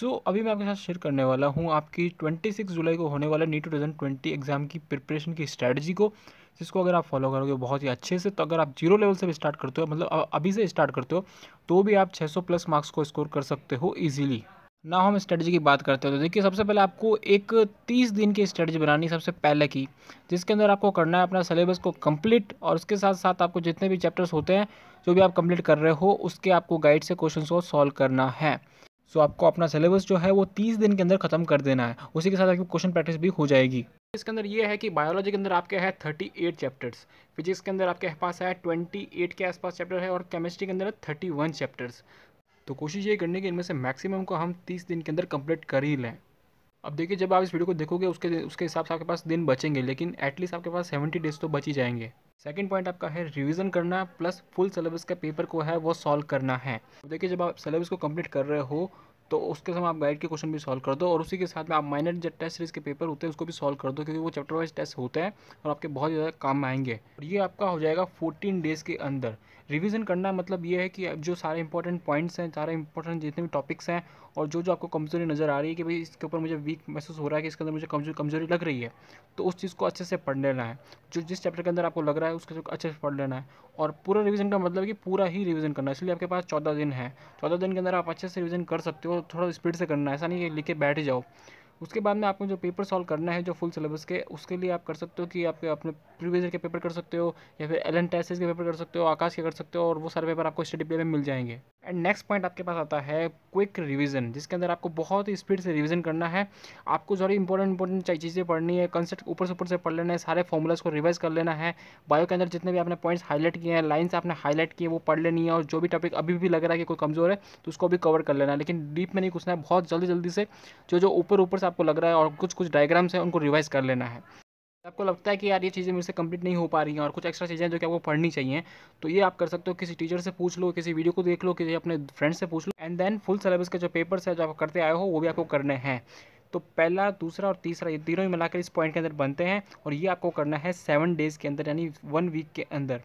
सो so, अभी मैं आपके साथ शेयर करने वाला हूँ आपकी 26 जुलाई को होने वाले NEET two thousand twenty exam की प्रिपरेशन की स्ट्रैटेजी को जिसको अगर आप फॉलो करोगे बहुत ही अच्छे से तो अगर आप ज़ीरो लेवल से भी स्टार्ट करते हो मतलब अभी से स्टार्ट करते हो तो भी आप 600 प्लस मार्क्स को स्कोर कर सकते हो ईजिली ना हम स्ट्रेटजी की बात करते हो तो देखिए सबसे पहले आपको एक तीस दिन की स्ट्रेटजी बनानी सबसे पहले की जिसके अंदर आपको करना है अपना सिलेबस को कंप्लीट और उसके साथ साथ आपको जितने भी चैप्टर्स होते हैं जो भी आप कंप्लीट कर रहे हो उसके आपको गाइड से क्वेश्चन को सॉल्व करना है। सो आपको अपना सिलेबस जो है वो तीस दिन के अंदर खत्म कर देना है। उसी के साथ आपकी क्वेश्चन प्रैक्टिस भी हो जाएगी। इसके अंदर ये है कि बायोलॉजी के अंदर आपके है थर्टी एट चैप्टर्स फिजिक्स के अंदर आपके पास है ट्वेंटी एट के आसपास चैप्टर है और केमिस्ट्री के अंदर थर्टी वन चैप्टर्स तो कोशिश ये करने की इनमें से मैक्सिमम को हम तीस दिन के अंदर कंप्लीट कर ही लें। अब देखिए, जब आप इस वीडियो को देखोगे, उसके उसके हिसाब से आपके पास दिन बचेंगे, लेकिन एटलीस्ट आपके पास सेवेंटी डेज़ तो बच ही जाएँगे। सेकंड पॉइंट आपका है रिवीजन करना प्लस फुल सिलेबस का पेपर को है, वो सॉल्व करना है। तो देखिए, जब आप सिलेबस को कंप्लीट कर रहे हो तो उसके समय आप गाइड के क्वेश्चन भी सॉल्व कर दो, और उसी के साथ में आप माइनर जो टेस्ट सीरीज़ के पेपर होते हैं, उसको भी सॉल्व कर दो, क्योंकि वो चैप्टर वाइज टेस्ट होते हैं, और आपके बहुत ज़्यादा काम आएँगे। और ये आपका हो जाएगा फोर्टीन डेज़ के अंदर। रिवीजन करना मतलब ये है कि जो सारे इंपॉर्टेंट पॉइंट्स हैं, सारे इंपॉर्टेंट जितने भी टॉपिक्स हैं और जो जो आपको कमज़ोरी नज़र आ रही है कि भाई इसके ऊपर मुझे वीक महसूस हो रहा है कि इसके अंदर मुझे कमज़ोरी कमज़ोरी लग रही है तो उस चीज़ को अच्छे से पढ़ लेना है। जो जिस चैप्टर के अंदर आपको लग रहा है उसके अच्छे से पढ़ लेना है। और पूरा रिविज़न का मतलब कि पूरा ही रिवीजन करना है। इसलिए आपके पास चौदह दिन है। चौदह दिन के अंदर आप अच्छे से रिविज़न कर सकते हो, थोड़ा स्पीड से करना है। ऐसा नहीं कि लिख के बैठ जाओ। उसके बाद में आपको जो पेपर सॉल्व करना है, जो फुल सिलेबस के, उसके लिए आप कर सकते हो कि आप अपने प्रीवियस ईयर के पेपर कर सकते हो, या फिर एल एन के पेपर कर सकते हो आकाश के कर सकते हो, और वो सारे पेपर आपको स्टडी प्ले में मिल जाएँगे। एंड नेक्स्ट पॉइंट आपके पास आता है क्विक रिवीजन जिसके अंदर आपको बहुत ही स्पीड से रिवीजन करना है। आपको सारी इंपॉर्टेंट इंपॉर्टेंट चीज़ें पढ़नी है कंसेप्ट ऊपर से ऊपर से पढ़ लेना है, सारे फॉर्मूलाज को रिवाइज कर लेना है। बायो के अंदर जितने भी आपने पॉइंट्स हाईलाइट किए हैं लाइन्स आपने हाईलाइट किए, वो पढ़ लेनी है, और जो भी टॉपिक अभी भी लग रहा है कि कोई कमज़ोर है तो उसको भी कवर कर लेना है। लेकिन डीप में नहीं घुसना है, बहुत जल्दी जल्दी से जो जो ऊपर ऊपर से आपको लग रहा है, और कुछ कुछ डायग्राम्स हैं, उनको रिवाइज कर लेना है। आपको लगता है कि यार ये चीज़ें मेरे से कंप्लीट नहीं हो पा रही हैं और कुछ एक्स्ट्रा चीज़ें जो कि आपको पढ़नी चाहिए तो ये आप कर सकते हो, किसी टीचर से पूछ लो, किसी वीडियो को देख लो, किसी अपने फ्रेंड से पूछ लो एंड देन फुल सिलेबस के जो पेपर्स है जो आप करते आए हो, वो भी आपको करने हैं। तो पहला, दूसरा और तीसरा, ये तीनों ही मिलाकर इस पॉइंट के अंदर बनते हैं और ये आपको करना है सेवन डेज़ के अंदर, यानी वन वीक के अंदर।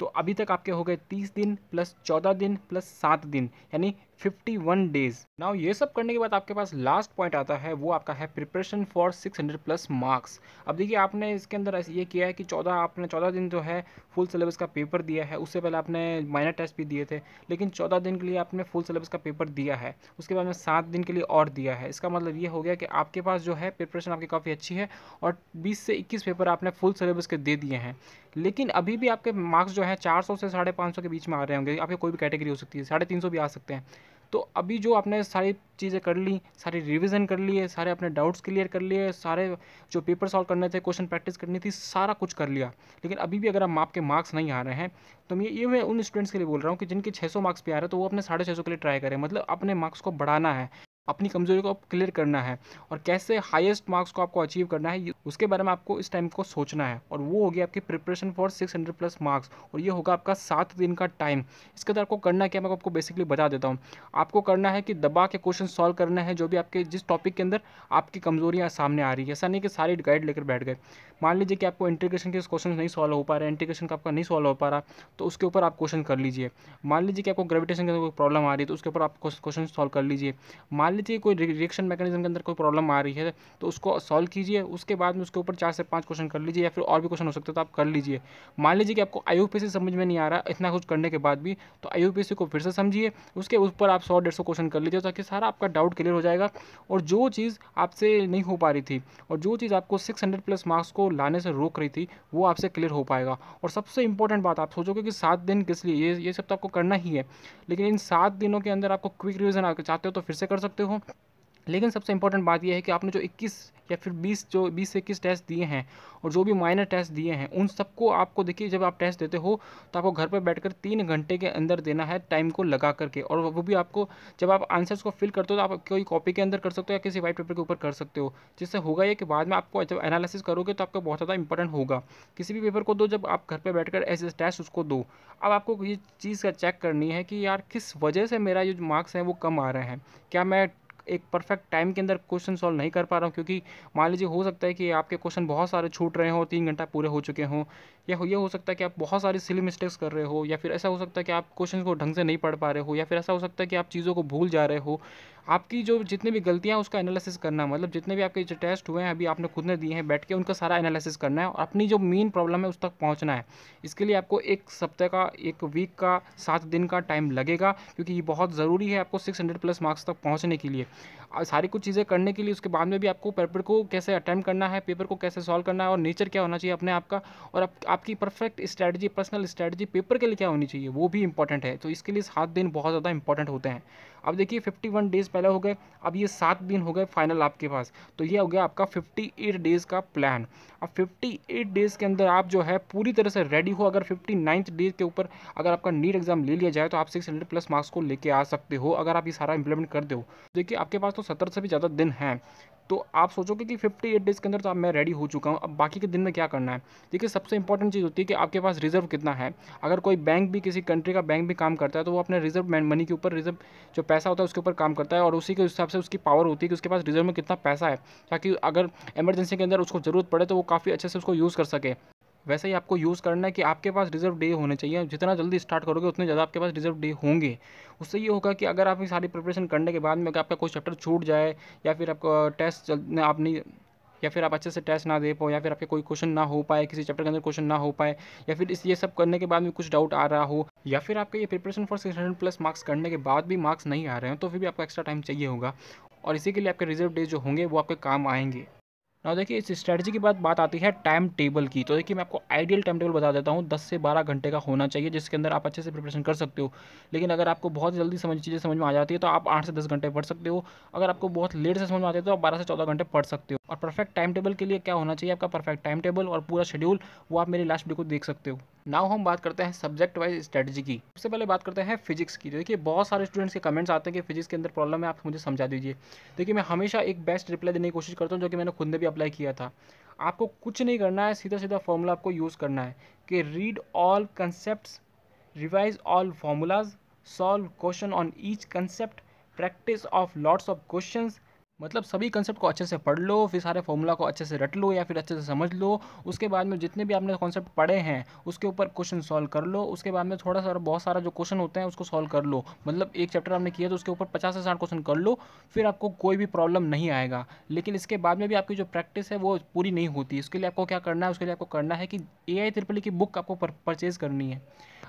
तो अभी तक आपके हो गए तीस दिन प्लस चौदह दिन प्लस सात दिन, यानी फिफ्टी वन डेज़ नाउ ये सब करने के बाद आपके पास लास्ट पॉइंट आता है, वो आपका है preparation for six hundred plus marks अब देखिए, आपने इसके अंदर ये किया है कि चौदह, आपने चौदह दिन जो है फुल सिलेबस का पेपर दिया है, उससे पहले आपने माइनर टेस्ट भी दिए थे, लेकिन चौदह दिन के लिए आपने फुल सिलेबस का पेपर दिया है, उसके बाद में सात दिन के लिए और दिया है। इसका मतलब ये हो गया कि आपके पास जो है प्रिपरेशन आपकी काफ़ी अच्छी है, और बीस से इक्कीस पेपर आपने फुल सिलेबस के दे दिए हैं। लेकिन अभी भी आपके मार्क्स जो है चार सौ से साढ़े पाँच सौ के बीच में आ रहे होंगे आपके कोई भी कैटेगरी हो सकती है, साढ़े तीन सौ भी आ सकते हैं। तो अभी जो आपने सारी चीज़ें कर ली, सारी रिवीजन कर लिए, सारे अपने डाउट्स क्लियर कर लिए, सारे जो पेपर सॉल्व करने थे, क्वेश्चन प्रैक्टिस करनी थी, सारा कुछ कर लिया। लेकिन अभी भी अगर आप आपके मार्क्स नहीं आ रहे हैं तो मैं ये मैं उन स्टूडेंट्स के लिए बोल रहा हूँ कि जिनके 600 मार्क्स पे आ रहे हैं तो वो अपने साढ़े छः के लिए ट्राई करें। मतलब अपने मार्क्स को बढ़ाना है। अपनी कमज़ोरी को क्लियर करना है और कैसे हाईएस्ट मार्क्स को आपको अचीव करना है उसके बारे में आपको इस टाइम को सोचना है। और वो होगी आपकी प्रिपरेशन फॉर 600 प्लस मार्क्स और ये होगा आपका सात दिन का टाइम इसके अंदर आपको करना क्या मैं आपको बेसिकली बता देता हूँ। आपको करना है कि दबा के क्वेश्चन सॉल्व करना है, जो भी आपके जिस टॉपिक के अंदर आपकी कमजोरियाँ सामने आ रही है। ऐसा नहीं कि सारी गाइड लेकर बैठ गए। मान लीजिए कि आपको इंटीग्रेशन के क्वेश्चन नहीं सॉल्व हो पा रहे इंटीग्रेशन का आपका नहीं सॉल्व हो पा रहा तो उसके ऊपर आप क्वेश्चन कर लीजिए। मान लीजिए कि आपको ग्रेविटेशन के अंदर कोई प्रॉब्लम आ रही है तो उसके ऊपर आप क्वेश्चन सॉल्व कर लीजिए। मान लीजिए कोई रिएक्शन मैकेनिज्म के अंदर कोई प्रॉब्लम आ रही है तो उसको सॉल्व कीजिए, उसके बाद में उसके ऊपर चार से पाँच क्वेश्चन कर लीजिए या फिर और भी क्वेश्चन हो सकते तो आप कर लीजिए। मान लीजिए कि आपको आई समझ में नहीं आ रहा, इतना कुछ करने के बाद भी तो आई को फिर से समझिए, उसके ऊपर आप सौ, डेढ़ क्वेश्चन कर लीजिए, ताकि सारा आपका डाउट क्लियर हो जाएगा और जो चीज़ आपसे नहीं हो पा रही थी और जो चीज़ आपको सिक्स प्लस मार्क्स को लाने से रोक रही थी, वो आपसे क्लियर हो पाएगा। और सबसे इंपॉर्टेंट बात, आप सोचोगे कि सात दिन किस लिए, ये ये सब तो आपको करना ही है, लेकिन इन सात दिनों के अंदर आपको क्विक रिविजन आकर चाहते हो तो फिर से कर सकते हो। सकते हो लेकिन सबसे इंपॉर्टेंट बात यह है कि आपने जो 21 या फिर 20 जो 20 से इक्कीस टेस्ट दिए हैं और जो भी माइनर टेस्ट दिए हैं, उन सबको आपको देखिए, जब आप टेस्ट देते हो तो आपको घर पर बैठकर तीन घंटे के अंदर देना है टाइम को लगा करके और वो भी आपको, जब आप आंसर्स को फिल करते हो तो आप कोई कॉपी के अंदर कर सकते हो या किसी वाइट पेपर के ऊपर कर सकते हो। जिससे होगा ये कि बाद में आपको जब एनालिसिस करोगे तो आपका बहुत ज़्यादा इंपॉर्टेंट होगा। किसी भी पेपर को दो, जब आप घर पर बैठ कर ऐसे टेस्ट उसको दो। अब आपको ये चीज़ का चेक करनी है कि यार किस वजह से मेरा जो मार्क्स हैं, वो कम आ रहे हैं। क्या मैं एक परफेक्ट टाइम के अंदर क्वेश्चन सॉल्व नहीं कर पा रहा हूँ, क्योंकि मान लीजिए हो सकता है कि आपके क्वेश्चन बहुत सारे छूट रहे हों, तीन घंटा पूरे हो चुके हों, या ये हो सकता है कि आप बहुत सारी सिली मिस्टेक्स कर रहे हो, या फिर ऐसा हो सकता है कि आप क्वेश्चन को ढंग से नहीं पढ़ पा रहे हो, या फिर ऐसा हो सकता है कि आप चीज़ों को भूल जा रहे हो। आपकी जो जितनी भी गलतियाँ उसका एनालिसिस करना मतलब जितने भी आपके टेस्ट हुए हैं, अभी आपने खुद ने दिए हैं, बैठ के उनका सारा एनालिसिस करना है, और अपनी जो मेन प्रॉब्लम है, उस तक पहुँचना है। इसके लिए आपको एक सप्ताह का, एक वीक का, सात दिन का टाइम लगेगा, क्योंकि ये बहुत ज़रूरी है आपको सिक्स हंड्रेड प्लस मार्क्स तक पहुँचने के लिए। सारी कुछ चीज़ें करने के लिए उसके बाद में भी आपको पेपर को कैसे अटैम्प्ट करना है पेपर को कैसे सॉल्व करना है और नेचर क्या होना चाहिए अपने आपका और आप, आपकी perfect strategy personal strategy paper के लिए क्या होनी चाहिए वो भी इंपॉर्टेंट है। तो इसके लिए सात दिन बहुत ज़्यादा इंपॉर्टेंट होते हैं। अब देखिए फिफ्टी वन डेज़ पहले हो गए, अब ये सात दिन हो गए फाइनल आपके पास। तो ये हो गया आपका फिफ्टी एट डेज़ का प्लान अब फिफ्टी एट डेज़ के अंदर आप जो है पूरी तरह से रेडी हो अगर फिफ्टी नाइन्थ डेज़ के ऊपर अगर आपका नीट एग्ज़ाम ले लिया जाए तो आप सिक्स हंड्रेड प्लस मार्क्स को लेके आ सकते हो, अगर आप ये सारा इंप्लीमेंट कर दो। देखिए आपके पास तो सत्तर से भी ज़्यादा दिन हैं। तो आप सोचोगे कि 58 डेज़ के अंदर तो अब मैं रेडी हो चुका हूँ। अब बाकी के दिन में क्या करना है? देखिए, सबसे इंपॉर्टेंट चीज़ होती है कि आपके पास रिज़र्व कितना है। अगर कोई बैंक भी किसी कंट्री का बैंक भी काम करता है तो वो अपने रिज़र्व मनी के ऊपर रिज़र्व जो पैसा होता है, उसके ऊपर काम करता है और उसी के हिसाब से उसकी पावर होती है कि उसके पास रिज़र्व में कितना पैसा है, ताकि अगर एमरजेंसी के अंदर उसको ज़रूरत पड़े तो वो काफ़ी अच्छे से उसको यूज़ कर सके। वैसे ही आपको यूज़ करना है कि आपके पास रिज़र्व डे होने चाहिए। जितना जल्दी स्टार्ट करोगे, उतने ज़्यादा आपके पास रिज़र्व डे होंगे। उससे ये होगा कि अगर आप सारी प्रिपरेशन करने के बाद में अगर आपका कोई चैप्टर छूट जाए, या फिर आपका टेस्ट आप नहीं, या फिर आप अच्छे से टेस्ट ना दे पाओ, या फिर आपके कोई क्वेश्चन ना हो पाए, किसी चैप्टर के अंदर क्वेश्चन ना हो पाए, या फिर इस, ये सब करने के बाद में कुछ डाउट आ रहा हो, या फिर आपके ये preparation for six hundred plus marks करने के बाद भी मार्क्स नहीं आ रहे हैं तो फिर भी आपको एक्स्ट्रा टाइम चाहिए होगा। और इसी के लिए आपके रिज़र्व डेज़ जो होंगे, वो आपके काम आएँगे। ना देखिए, इस स्ट्रैटेजी की बात बात आती है टाइम टेबल की। तो देखिए, मैं आपको आइडियल टाइम टेबल बता देता हूँ। दस से बारह घंटे का होना चाहिए, जिसके अंदर आप अच्छे से प्रिपरेशन कर सकते हो। लेकिन अगर आपको बहुत जल्दी समझ, चीज़ें समझ में आ जाती है तो आप आठ से दस घंटे पढ़ सकते हो। अगर आपको बहुत लेट से समझ में आती है तो आप बारह से चौदह घंटे पढ़ सकते हो। और परफेक्ट टाइम टेबल के लिए क्या होना चाहिए आपका? परफेक्ट टाइम टेबल और पूरा शेड्यूल वो आप मेरी लास्ट वीडियो को देख सकते हो। नाउ हम बात करते हैं सब्जेक्ट वाइज स्ट्रेटजी की। सबसे पहले बात करते हैं फिजिक्स की। देखिए, बहुत सारे स्टूडेंट्स के कमेंट्स आते हैं कि फिजिक्स के अंदर प्रॉब्लम है, आप मुझे समझा दीजिए। देखिए, मैं हमेशा एक बेस्ट रिप्लाई देने की कोशिश करता हूँ, जो कि मैंने खुद ने भी अप्लाई किया था। आपको कुछ नहीं करना है सीधा सीधा फॉर्मूला आपको यूज़ करना है कि read all concept revise all formulas solve question on each concept practice of lots of question मतलब सभी कंसेप्ट को अच्छे से पढ़ लो, फिर सारे फॉर्मूला को अच्छे से रट लो या फिर अच्छे से समझ लो। उसके बाद में जितने भी आपने कॉन्सेप्ट पढ़े हैं, उसके ऊपर क्वेश्चन सॉल्व कर लो। उसके बाद में थोड़ा सा बहुत सारा जो क्वेश्चन होते हैं, उसको सॉल्व कर लो। मतलब एक चैप्टर आपने किया तो उसके ऊपर पचास से साठ क्वेश्चन कर लो, फिर आपको कोई भी प्रॉब्लम नहीं आएगा। लेकिन इसके बाद में भी आपकी जो प्रैक्टिस है, वो पूरी नहीं होती। इसके लिए आपको क्या करना है? उसके लिए आपको करना है कि ए आई त्रिपली की बुक आपको परचेज़ करनी है।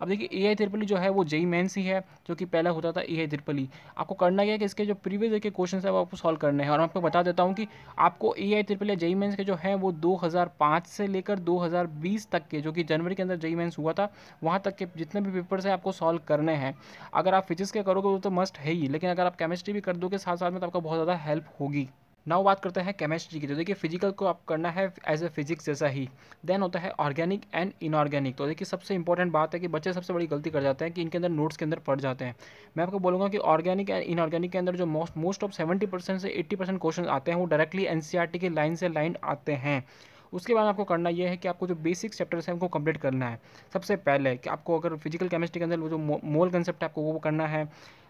अब देखिए ए आई त्रिपली जो है, वो जेई मेन्स ही है, जो कि पहला होता था ए आई त्रिपली आपको करना क्या है कि इसके जो प्रीवियस के क्वेश्चन है, वो आपको सॉल्व करने हैं। और मैं आपको बता देता हूँ कि आपको ए आई त्रिपल या जेई मेन्स के जो है, वो 2005 से लेकर 2020 तक के, जो कि जनवरी के अंदर जेई मेन्स हुआ था, वहाँ तक के जितने भी पेपर्स हैं, आपको सॉल्व करने हैं। अगर आप फिजिक्स के करोगे तो मस्ट है ही, लेकिन अगर आप केमिस्ट्री भी कर दोगे साथ साथ में तो आपको बहुत ज़्यादा हेल्प होगी। नाउ बात करते हैं केमिस्ट्री की। तो देखिए फ़िज़िकल को आप करना है एज ए फिजिक्स जैसा ही। देन होता है ऑर्गेनिक एंड इनऑर्गेनिक तो देखिए सबसे इंपॉर्टेंट बात है कि बच्चे सबसे बड़ी गलती कर जाते हैं कि इनके अंदर नोट्स के अंदर पढ़ जाते हैं। मैं आपको बोलूँगा कि ऑर्गेनिक एंड इनऑर्गेनिक के अंदर जो most most of seventy percent से एट्टी परसेंट क्वेश्चन आते हैं, वो डायरेक्टली एन के लाइन से लाइन आते हैं। उसके बाद आपको करना यह है कि आपको जो बेसिक चैप्टर्स हैं, उनको कंप्लीट करना है। सबसे पहले कि आपको अगर फ़िज़िकल केमिस्ट्री के अंदर वो जो मोल कंसेप्ट है, आपको वो करना है।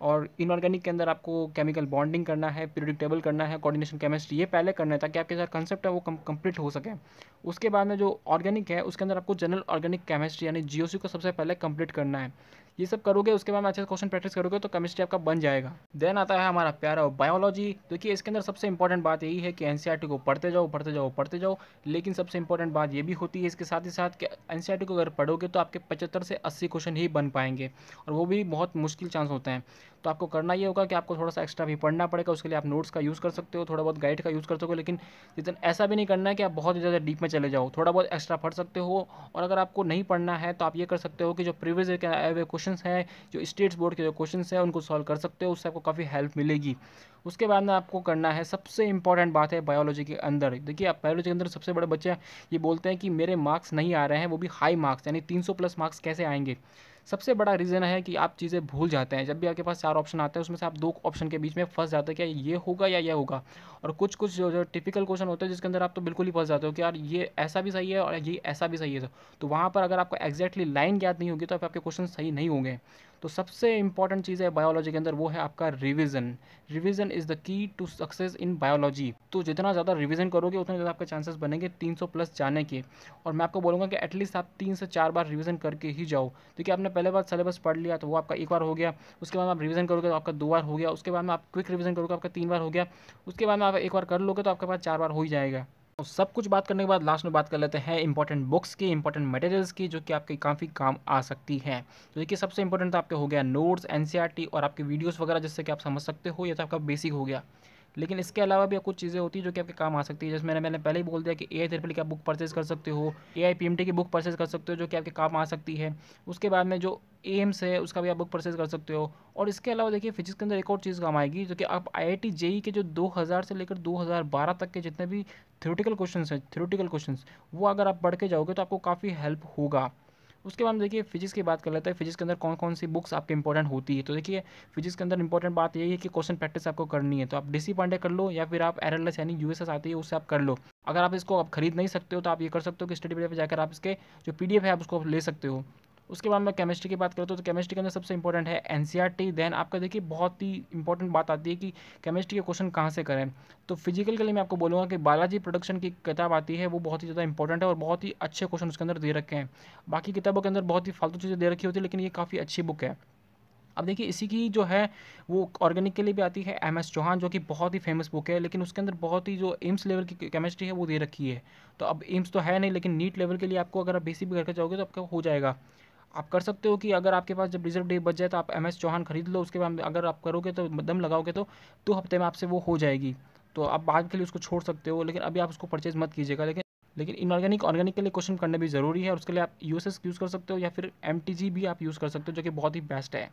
और इनऑर्गेनिक के अंदर आपको केमिकल बॉन्डिंग करना है पीरियडिक टेबल करना है कोऑर्डिनेशन केमिस्ट्री ये पहले करना है ताकि आपके साथ कंसेप्ट है वो कंप्लीट हो सके। उसके बाद में जो ऑर्गेनिक है, उसके अंदर आपको जनरल ऑर्गेनिक केमिस्ट्री यानी जीओसी को सबसे पहले कंप्लीट करना है। ये सब करोगे, उसके बाद में अच्छे से क्वेश्चन प्रैक्टिस करोगे तो केमिस्ट्री आपका बन जाएगा। देन आता है हमारा प्यारा बायोलॉजी देखिए, इसके अंदर सबसे इंपॉर्टेंट बात यही है कि एन को पढ़ते जाओ पढ़ते जाओ पढ़ते जाओ। लेकिन सबसे इंपॉर्टेंट बात ये भी होती है इसके साथ ही साथ कि एन को अगर पढ़ोगे तो आपके पचहत्तर से अस्सी क्वेश्चन ही बन पाएँगे। और वो भी बहुत मुश्किल चांस होते हैं। तो आपको करना ये होगा कि आपको थोड़ा सा एक्स्ट्रा भी पढ़ना पड़ेगा, उसके लिए आप नोट्स का यूज़ कर सकते हो, थोड़ा बहुत गाइड का यूज़ कर सकते हो लेकिन जितना ऐसा भी नहीं करना है कि आप बहुत ज़्यादा डीप में चले जाओ। थोड़ा बहुत एक्स्ट्रा पढ़ सकते हो। और अगर आपको नहीं पढ़ना है तो आप ये कर सकते हो कि जो प्रीवियस ईयर के आए हुए क्वेश्चन हैं, जो स्टेट्स बोर्ड के जो क्वेश्चन है, उनको सॉल्व कर सकते हो, उससे आपको काफ़ी हेल्प मिलेगी। उसके बाद में आपको करना है, सबसे इंपॉर्टेंट बात है बायोलॉजी के अंदर। देखिए, आप बायोलॉजी के अंदर सबसे बड़े बच्चे ये बोलते हैं कि मेरे मार्क्स नहीं आ रहे हैं, वो भी हाई मार्क्स यानी 300 प्लस मार्क्स कैसे आएँगे? सबसे बड़ा रीज़न है कि आप चीज़ें भूल जाते हैं। जब भी आपके पास चार ऑप्शन आते हैं, उसमें से आप दो ऑप्शन के बीच में फंस जाते हैं क्या ये होगा या ये होगा। और कुछ कुछ जो जो टिपिकल क्वेश्चन होते हैं, जिसके अंदर आप तो बिल्कुल ही फंस जाते हो कि यार, ये ऐसा भी सही है और ये ऐसा भी सही है। तो वहाँ पर अगर आपको एक्जैक्टली लाइन याद नहीं होगी तो आपके क्वेश्चन सही नहीं होंगे। तो सबसे इंपॉर्टेंट चीज़ है बायोलॉजी के अंदर, वो है आपका revision revision is the key to success in biology तो जितना ज़्यादा रिविज़न करोगे, उतने ज़्यादा आपके चांसेस बनेंगे 300 प्लस जाने के. और मैं आपको बोलूँगा कि एटलीस्ट आप तीन से चार बार रिविज़न करके ही जाओ. क्योंकि आपने पहले बार सिलेबस पढ़ लिया तो वो आपका एक बार हो गया. उसके बाद आप रिविज़न करोगे तो आपका दो बार हो गया. उसके बाद में आप क्विक रिविज़न करोगे आपका तीन बार हो गया. उसके बाद में आप एक बार कर लोगे तो आपके पास चार बार हो ही जाएगा. तो सब कुछ बात करने के बाद लास्ट में बात कर लेते हैं इंपॉर्टेंट बुक्स की इंपॉर्टेंट मटेरियल्स की, जो कि आपके काफ़ी काम आ सकती हैं। तो देखिए, सबसे इंपॉर्टेंट तो आपके हो गया नोट्स एनसीईआरटी और आपके वीडियोज़ वगैरह, जिससे कि आप समझ सकते हो, या तो आपका बेसिक हो गया। लेकिन इसके अलावा भी कुछ चीज़ें होती है जो कि आपके काम आ सकती है। जैसे मैंने मैंने पहले ही बोल दिया कि ए आई थेरेपी की बुक परचेज कर सकते हो A I P M T की बुक परचेज कर सकते हो, जो कि आपके काम आ सकती है। उसके बाद में जो एम्स है, उसका भी आप बुक परचेज कर सकते हो। और इसके अलावा देखिए फिजिक्स के अंदर एक और चीज़ काम आएगी, जो कि आप आई आई टी जेई के जो 2000 से लेकर 2012 तक के जितने भी थ्योरेटिकल क्वेश्चन हैं थ्योरेटिकल क्वेश्चन वो अगर आप पढ़ के जाओगे तो आपको काफ़ी हेल्प होगा। उसके बाद देखिए फिजिक्स की बात कर लेते हैं। फिजिक्स के अंदर कौन कौन सी बुक्स आपके इंपॉर्टेंट होती है? तो देखिए फिजिक्स के अंदर इंपॉर्टेंट बात यही है कि क्वेश्चन प्रैक्टिस आपको करनी है। तो आप डीसी पांडे कर लो या फिर आप एल एस यानी यूएसएस आती है, उससे आप कर लो। अगर आप इसको आप खरीद नहीं सकते हो तो आप ये कर सकते हो कि स्टडी पे जाकर आप इसके जो पीडीएफ है, आप उसको ले सकते हो। उसके बाद मैं केमिस्ट्री की बात करता हूँ तो केमिस्ट्री के अंदर सबसे इंपॉर्टेंट है एन देन आपका देखिए बहुत ही इंपॉर्टेंट बात आती है कि केमिस्ट्री के क्वेश्चन कहाँ से करें। तो फ़िज़िकल के लिए मैं आपको बोलूँगा कि बालाजी प्रोडक्शन की किताब आती है, वो बहुत ही ज़्यादा इंपॉर्टेंट है और बहुत ही अच्छे क्वेश्चन उसके अंदर दे रखे हैं। बाकी किताबों के अंदर बहुत ही फालतू चीज़ें दे रखी होती है, लेकिन ये काफ़ी अच्छी बुक है। अब देखिए, इसी की जो है, वो ऑर्गेनिक के लिए भी आती है एम एस चौहान, जो कि बहुत ही फ़ेमस बुक है, लेकिन उसके अंदर बहुत ही जो एम्स लेवल की केमिस्ट्री है, वो दे रखी है। तो अब एम्स तो है नहीं, लेकिन नीट लेवल के लिए आपको अगर आप बेसिक भी करके जाओगे तो आपका हो जाएगा। आप कर सकते हो कि अगर आपके पास जब रिज़र्व डे बच जाए तो आप एम एस चौहान खरीद लो, उसके बाद अगर आप करोगे तो दम लगाओगे तो दो हफ़्ते में आपसे वो हो जाएगी। तो आप बाद के लिए उसको छोड़ सकते हो, लेकिन अभी आप उसको परचेज मत कीजिएगा। लेकिन लेकिन इनऑर्गेनिक ऑर्गेनिक के लिए क्वेश्चन करना भी ज़रूरी है और उसके लिए आप यू यूज़ कर सकते हो या फिर एमटीजी भी आप यूज़ कर सकते हो, जो कि बहुत ही बेस्ट है।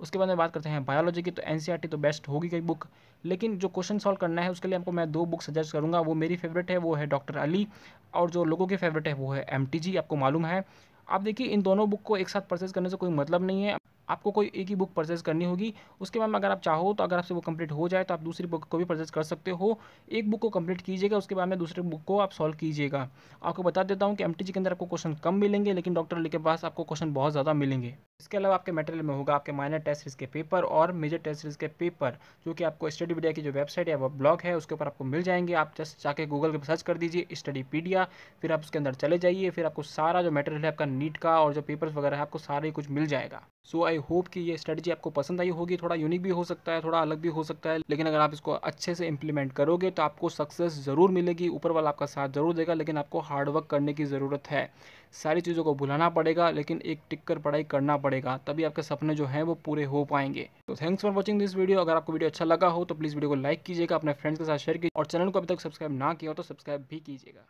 उसके बाद में बात करते हैं बायोलॉजी की तो एन e तो बेस्ट होगी कई बुक लेकिन जो क्वेश्चन सॉल्व करना है उसके लिए आपको मैं दो बुक सजेस्ट करूँगा। वो मेरी फेवरेट है, वो है डॉक्टर अली और जो लोगों की फेवरेट है, वो है एमटीजी आपको मालूम है। आप देखिए, इन दोनों बुक को एक साथ परचेज करने से कोई मतलब नहीं है। आपको कोई एक ही बुक परचेज करनी होगी। उसके बाद में अगर आप चाहो तो अगर आपसे वो कंप्लीट हो जाए तो आप दूसरी बुक को भी परचेज कर सकते हो। एक बुक को कंप्लीट कीजिएगा, उसके बाद में दूसरे बुक को आप सॉल्व कीजिएगा। आपको बता देता हूँ कि एम के अंदर आपको क्वेश्चन कम मिलेंगे, लेकिन डॉक्टर अली के पास आपको क्वेश्चन बहुत ज़्यादा मिलेंगे। इसके अलावा आपके मटेरियल में होगा आपके माइनर टेस्ट सीरीज़ के पेपर और मेजर टेस्ट सीरीज़ के पेपर जो कि आपको स्टडी मीडिया की जो वेबसाइट है, वो ब्लॉग है, उसके ऊपर आपको मिल जाएँगे। आप जस्ट जाके गूगल पर सर्च कर दीजिए स्टडी पीडिया फिर आप उसके अंदर चले जाइए, फिर आपको सारा जो मटेरियल है, आपका नीट का और जो पेपर्स वगैरह है, आपको सारे कुछ मिल जाएगा। सो आई होप कि ये स्ट्रेटजी आपको पसंद आई होगी। थोड़ा यूनिक भी हो सकता है, थोड़ा अलग भी हो सकता है, लेकिन अगर आप इसको अच्छे से इंप्लीमेंट करोगे तो आपको सक्सेस ज़रूर मिलेगी। ऊपर वाला आपका साथ ज़रूर देगा, लेकिन आपको हार्डवर्क करने की ज़रूरत है। सारी चीज़ों को भुलाना पड़ेगा, लेकिन एक टिक कर पढ़ाई करना पड़ेगा, तभी आपके सपने जो हैं वो पूरे हो पाएँगे। तो thanks for watching this video अगर आपको वीडियो अच्छा लगा हो तो प्लीज़ वीडियो को लाइक कीजिएगा, अपने फ्रेंड्स के साथ शेयर कीजिए, और चैनल को अभी तक सब्सक्राइब ना किया हो तो सब्सक्राइब भी कीजिएगा।